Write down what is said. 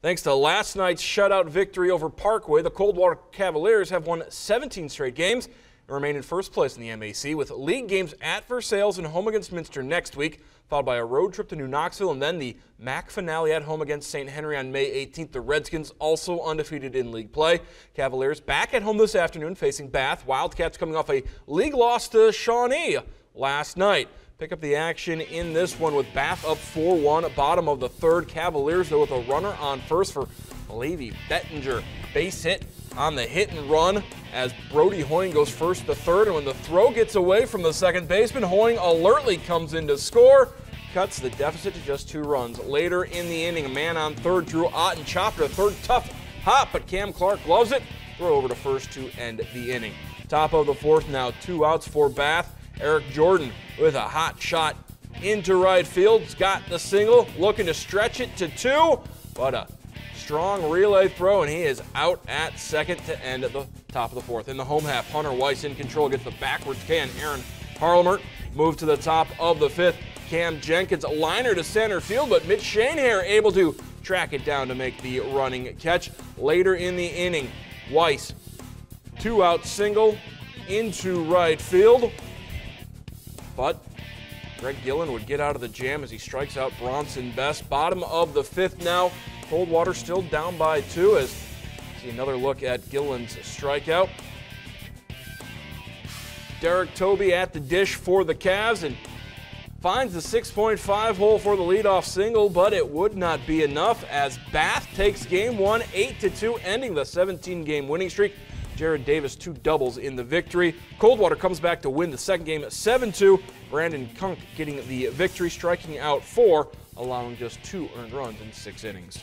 Thanks to last night's shutout victory over Parkway, the Coldwater Cavaliers have won 17 straight games and remain in first place in the MAC with league games at Versailles and home against Minster next week, followed by a road trip to New Knoxville and then the MAC finale at home against St. Henry on May 18th. The Redskins also undefeated in league play. Cavaliers back at home this afternoon facing Bath. Wildcats coming off a league loss to Shawnee last night. Pick up the action in this one with Bath up 4-1, bottom of the third. Cavaliers, though, with a runner on first for Levy Bettinger. Base hit on the hit and run as Brody Hoying goes first to third. And when the throw gets away from the second baseman, Hoying alertly comes in to score. Cuts the deficit to just two runs. Later in the inning, a man on third, Drew Otten chopped a third tough hop, but Cam Clark gloves it. Throw over to first to end the inning. Top of the fourth now, two outs for Bath. Eric Jordan with a hot shot into right field. He's got the single, looking to stretch it to two, but a strong relay throw, and he is out at second to end at the top of the fourth. In the home half, Hunter Weiss in control gets the backwards can. Aaron Harlemert moved to the top of the fifth. Cam Jenkins, a liner to center field, but Mitch Shanehair able to track it down to make the running catch. Later in the inning, Weiss, two out single into right field. But Greg Gillen would get out of the jam as he strikes out Bronson Best. Bottom of the fifth now. Coldwater still down by two as see another look at Gillen's strikeout. Derek Toby at the dish for the Cavs and finds the 6.5 hole for the leadoff single, but it would not be enough as Bath takes game one 8 2, ending the 17 game winning streak. Jared Davis two doubles in the victory. Coldwater comes back to win the second game at 7-2. Brandon Kunk getting the victory, striking out four, allowing just two earned runs in six innings.